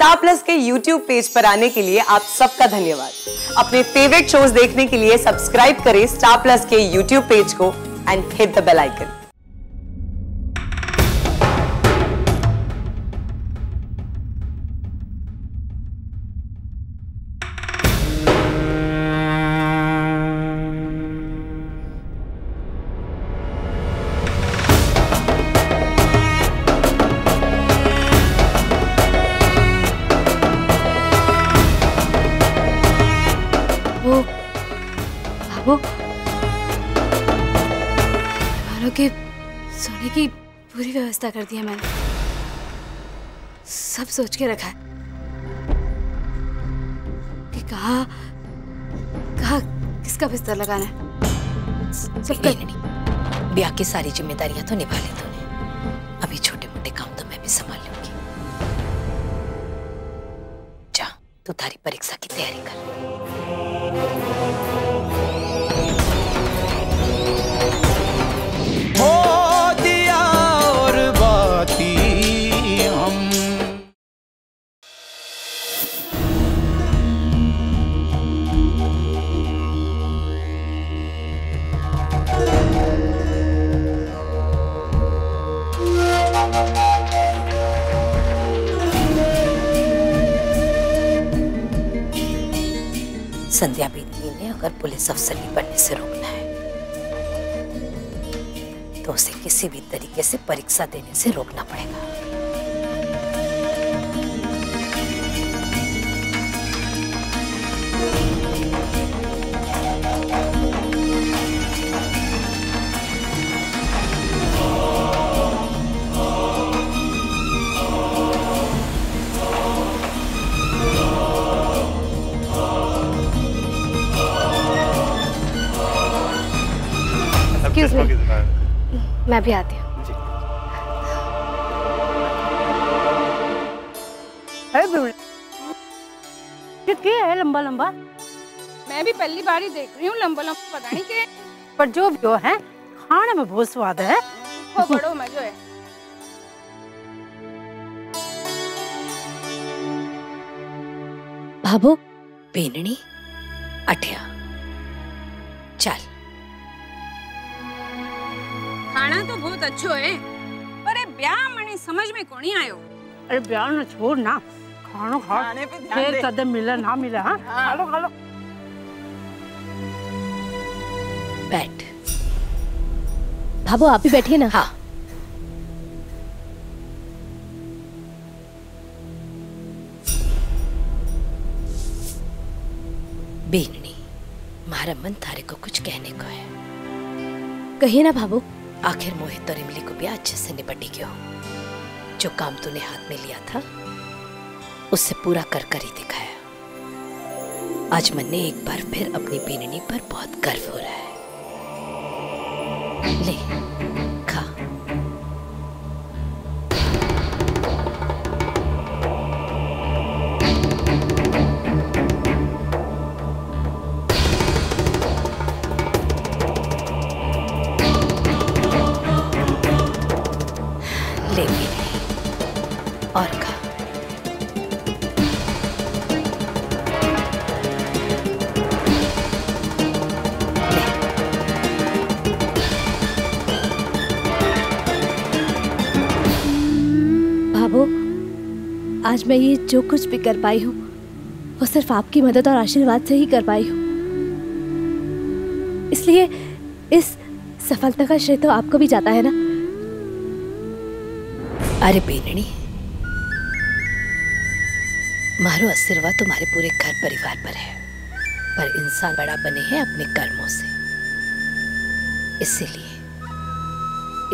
Star Plus के YouTube page पर आने के लिए आप सबका धन्यवाद। अपने फेवरेट शोज़ देखने के लिए सब्सक्राइब करें स्टार प्लस के यूट्यूब पेज को and hit the bell icon वालों के सोने की पूरी व्यवस्था कर दी है मैंने। सब सोच के रखा है। कि कहा कहा किसका बिस्तर लगाना है? सब कर। नहीं ब्याह की सारी जिम्मेदारियाँ तो निभा ली तूने। अभी छोटे मोटे काम तो मैं भी संभाल लूँगी। जा तू तो तारी परीक्षा की तैयारी कर। संध्या बीती ने, अगर पुलिस अफसर भी बनने से रोकना है। तो उसे किसी भी तरीके से परीक्षा देने से रोकना पड़ेगा। Excuse me. मैं भी आती हूँ। है है लंबा लंबा? मैं भी पहली बार ही देख रही हूँ लंबा लंबा पता नहीं के पर जो भी हो है खाने में बहुत स्वाद है। वो बड़ो मजो है। भाभो बेनणी अठिया। चल। खाना तो बहुत अच्छो है पर ये ब्याह मने समझ में कोनी आयो? अरे ब्याह ना छोड़ ना खानो खा खाने पे ध्यान फिर दे। कदम मिले ना मिले हाँ? हाँ। खा लो खा लो। बैठ। भाभो आप भी बैठिए ना। हाँ। बेननी मारा मन थारे को कुछ कहने को है। कहिए ना भाभो। आखिर मोहित और इमली को भी अच्छे से निपटी क्यों? जो काम तूने हाथ में लिया था, उससे पूरा कर कर ही दिखाया। आज मन ने एक बार फिर अपनी बेननी पर बहुत गर्व हो रहा है। ले ले बेननी और खा भाभो आज मैं ये जो कुछ भी कर पाई हूँ, वो सिर्फ़ आपकी मदद और आशीर्वाद से ही कर पाई हूँ। इसलिए इस सफलता का श्रेय तो आपको भी जाता है ना? अरे बेननी मारो आशीर्वाद तुम्हारे पूरे घर परिवार पर है, पर इंसान बड़ा बने हैं अपने कर्मों से। इसीलिए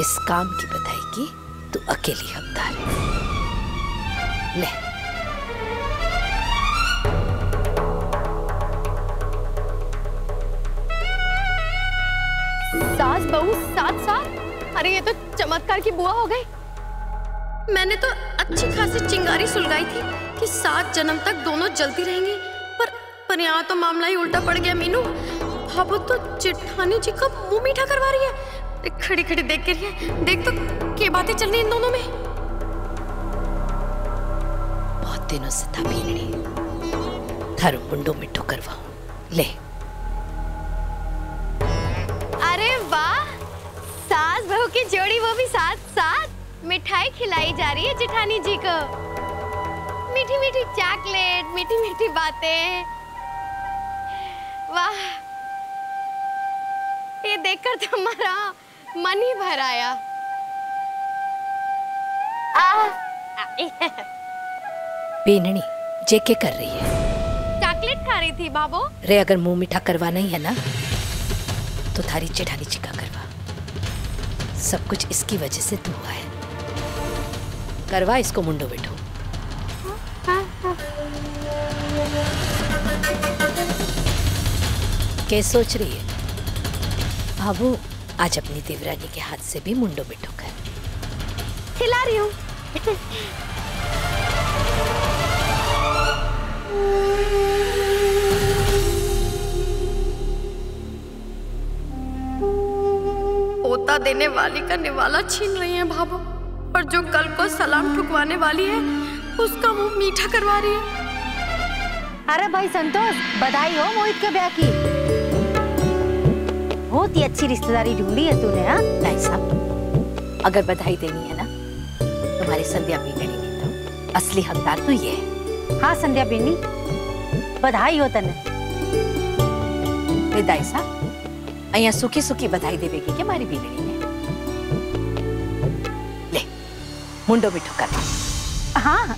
इस काम की बधाई की तू अकेली हकदार है ले। सास, बहू साथ साथ अरे ये तो चमत्कार की बुआ हो गई। मैंने तो अच्छी खासी चिंगारी सुलगाई थी कि सात जन्म तक दोनों जलती रहेंगी पर पर यहाँ तो मामला ही उल्टा पड़ गया मीनू। भाभो तो जेठानी जी का मुँह मीठा करवा रही है। खड़ी खड़ी देख के रही है देख तो क्या बातें चल रही इन दोनों में? बहुत दिनों से था बीनड़ी थारो मुंडो मिठो करवाऊं। ले। अरे वाह! सास बहू की जोड़ी वो भी साथ साथ मिठाई खिलाई जा रही है जेठानी जी को। मीठी मीठी चॉकलेट मीठी मीठी बातें। वाह। ये देखकर तो हमारा मन ही भर आया। आ, बीनड़ी जे के कर रही है। चॉकलेट खा रही थी बाबू। रे अगर मुँह मीठा करवाना ही है ना तो थारी जेठानी जी का करवा। सब कुछ इसकी वजह से तू हुआ है। करवा इसको मुंडो बैठो क्या सोच रही है? बाबू आज अपनी देवरानी के हाथ से भी मुंडो बैठो कर। खिला रही हूँ। पोता देने वाली का निवाला छीन रही है भाभो। और जो कल को सलाम ठुकवाने वाली है उसका मुंह मीठा करवा रही है अरे भाई संतोष बधाई हो मोहित के ब्याह की बहुत ही अच्छी रिश्तेदारी ढूंढी है तूने हाँ नहीं साहब अगर बधाई देनी है ना तुम्हारी संध्या बीनड़ी नहीं तो असली हकदार तो ये है हाँ संध्या बेनी बधाई हो तने વિદાય સા અહીંયા સુખી સુખી બધાઈ દેવેગી કે મારી બીનડીને मुंडो मिठू करना हाँ।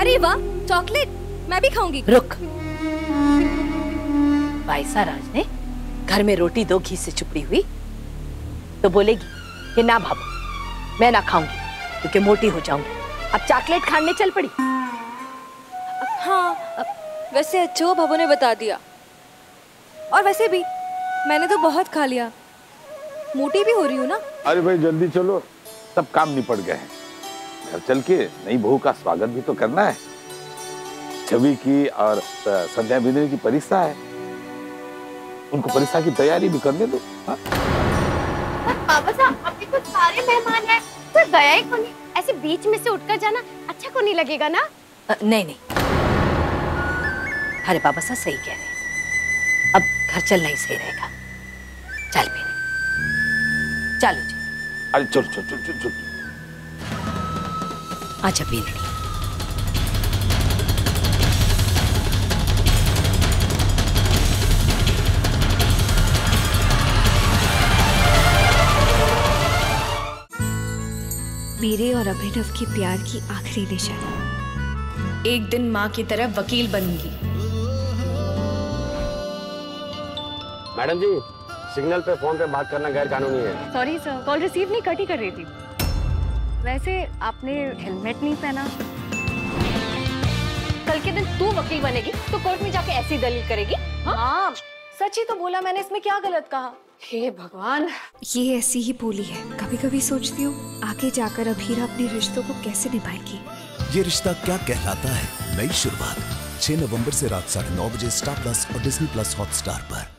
अरे वाह चॉकलेट। मैं भी खाऊँगी। रुक। बाईसा राज ने घर में रोटी दो घी से चुपड़ी हुई तो बोलेगी कि ना भाभा मैं ना खाऊँगी क्योंकि मोटी हो जाऊँगी। अब चॉकलेट खाने चल पड़ी। वैसे अच्छो बाबू ने बता दिया। और वैसे भी मैंने तो बहुत खा लिया। मोटी भी हो रही हूँ ना? अरे भाई जल्दी चलो। सब काम निपट गए हैं। घर चल के नई बहू का स्वागत भी तो करना है। छवि की और संध्या बिंद्री की परीक्षा है। उनको परीक्षा की तैयारी भी करने दो हाँ? बाबा साहब अभी कुछ सारे मेहमान हैं। कोई गया ही कोई ऐसे बीच में से उठकर जाना अच्छा को नहीं लगेगा ना? अ, नहीं नहीं। अरे बाबा साहब सही कह रहे हैं। अब घर चलना ही सही रहेगा। चल भी चलो जी। अरे चलो चलो चलो चलो, चलो। आजा बीनड़ी मेरे और अभिनव के प्यार की आखिरी निशानी एक दिन माँ की तरह वकील बनूँगी। मैडम जी सिग्नल पे फ़ोन पे बात करना गैर कानूनी है। सॉरी सर कॉल रिसीव नहीं कट ही कर रही थी। वैसे आपने हेलमेट नहीं पहना। कल के दिन तू वकील बनेगी तो कोर्ट में जाके ऐसी दलील करेगी हाँ? सच ही तो बोला मैंने इसमें क्या गलत कहा? हे भगवान। ये ऐसी ही बोली है। कभी कभी सोचती हूँ आगे जाकर अभीरा अपने रिश्तों को कैसे निभाएगी? ये रिश्ता क्या कहलाता है? नई शुरुआत। 6 नवंबर से रात साढ़े नौ बजे स्टार प्लस और डिज्नी प्लस हॉटस्टार पर।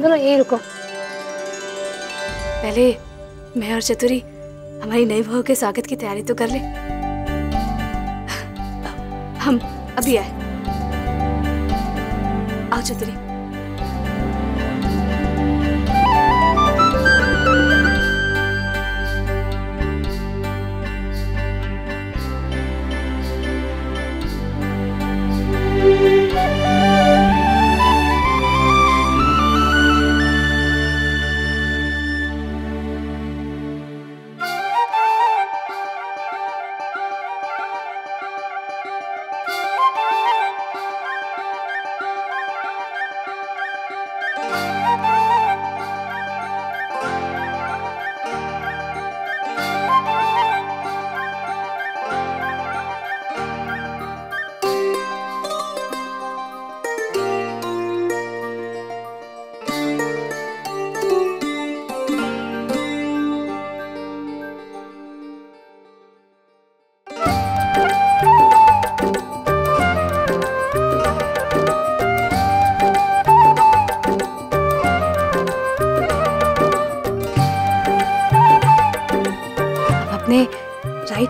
तुम दोनों यही रुको। पहले मैं और चतुरी हमारी नई बहू के स्वागत की तैयारी तो कर ले। हम अभी आए। आओ चतुरी।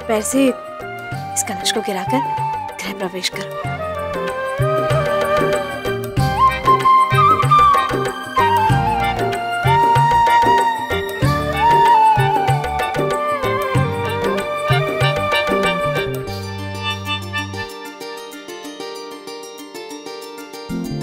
पैर से इस कलश को गिराकर गृह प्रवेश करो। रुकिए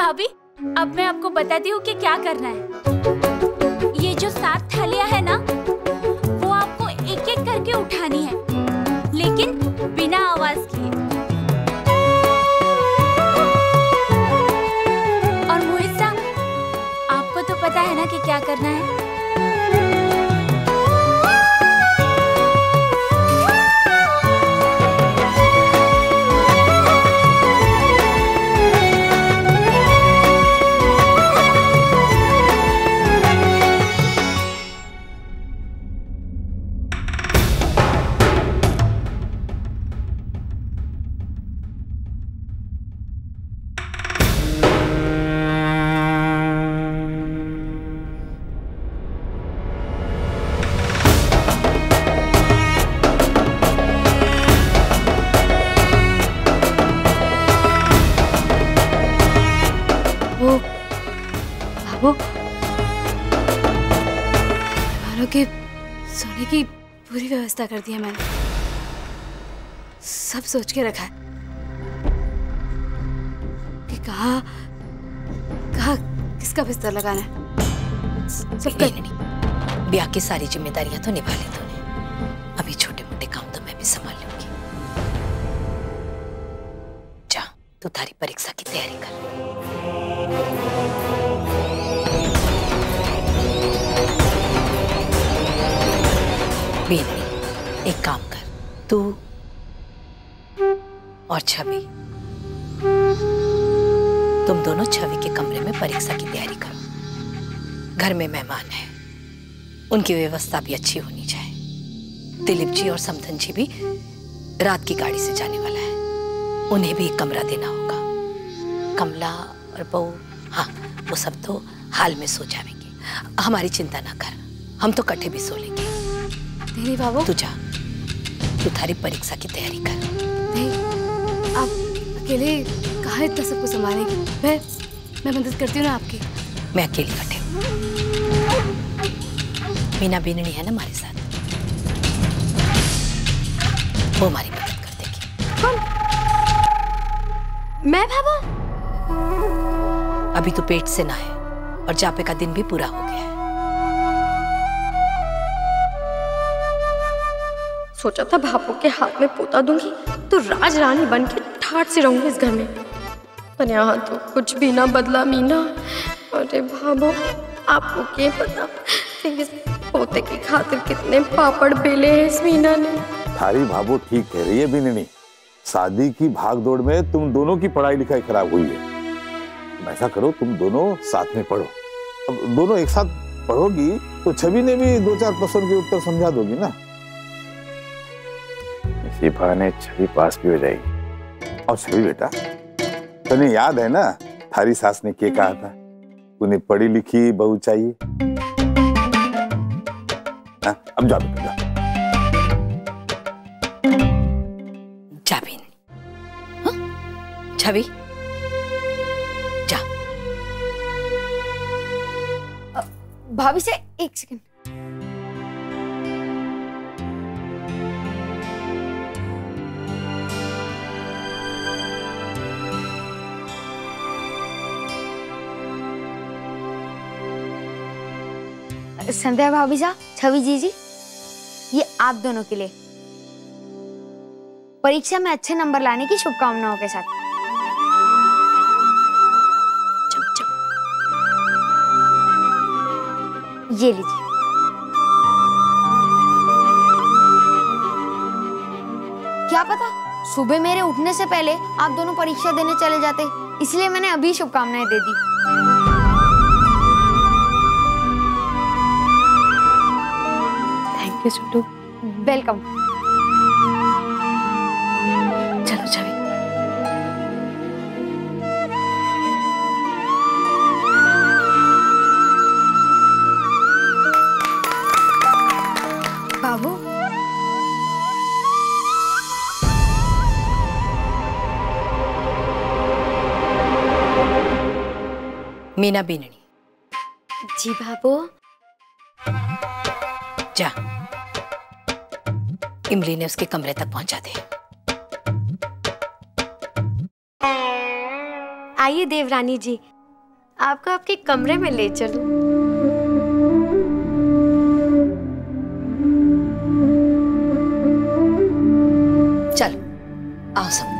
भाभी, अब मैं आपको बताती हूँ कि क्या करना है। ये जो सात थालियाँ है ना, वो आपको एक एक करके उठानी है, लेकिन बिना आवाज़ किए। और मोहित साहब आपको तो पता है ना कि क्या करना है। बाबू। के सोने की पूरी व्यवस्था कर दी है मैंने। सब सोच के रखा है। कि कहा कहा किसका बिस्तर लगाना है? सब कर ब्याह की सारी जिम्मेदारियाँ तो निभा ली तूने। अभी छोटे मोटे काम तो मैं भी संभाल लूँगी। जा तू तारी परीक्षा की तैयारी कर। बेननी एक काम कर, तू और छवि। तुम दोनों छवि के कमरे में परीक्षा की तैयारी करो। घर में मेहमान है। उनकी व्यवस्था भी अच्छी होनी चाहिए। दिलीप जी और समथन जी भी रात की गाड़ी से जाने वाला है। उन्हें भी एक कमरा देना होगा। कमला और बहू हाँ वो सब तो हाल में सो जाएँगे। हमारी चिंता ना कर। हम तो कट्ठे भी सो लेंगे। नहीं बाबू। तू जा। तू थारी परीक्षा की तैयारी कर। नहीं आप अकेले कहा इतना सबको संभालेंगे मैं मैं मदद करती हूँ ना आपकी। मैं अकेली कट्ठे हूँ। मीना बीननी है ना हमारे साथ? वो हमारी मदद कर देगी। मैं भाभा अभी तो पेट से ना है और जापे का दिन भी पूरा हो सोचा था भाभो के हाथ में पोता दूँगी तो राज रानी बन के ठाट से रहूँगी इस घर में। पर यहाँ तो कुछ भी ना बदला मीना। अरे भाभो आपको क्या पता? पोते की खातिर कितने पापड़ बेले हैं इस मीना ने। थारी भाभो ठीक कह रही है बिननी शादी की भाग दौड़ में तुम दोनों की पढ़ाई लिखाई खराब हुई है। ऐसा करो, तुम दोनों साथ में पढ़ो। अब दोनों एक साथ पढ़ोगी तो छवि ने भी दो चार प्रश्न के उत्तर समझा दोगी ना। इसी बहाने छवि पास भी हो जाएगी। और छवि बेटा तुम्हें याद है ना थारी सास ने क्या कहा था? उन्हें पढ़ी लिखी बहू चाहिए। हाँ, अब जाओ बेटा जा हाँ? छवि? जा। भाभी से एक सेकंड। संध्या भाभी साहब छवि जी जी। ये आप दोनों के लिए। परीक्षा में अच्छे नंबर लाने की शुभकामनाओं के साथ। ये लीजिए। क्या पता, सुबह मेरे उठने से पहले आप दोनों परीक्षा देने चले जाते, इसलिए मैंने अभी शुभकामनाएँ दे दी। Thank you Chhotu welcome. चलो छवि बाबू? मीना बीननी। जी बाबू। जा। इमली ने उसके कमरे तक पहुँचा दे आइए देवरानी जी आपको आपके कमरे में ले चलूँ। चल आओ सब।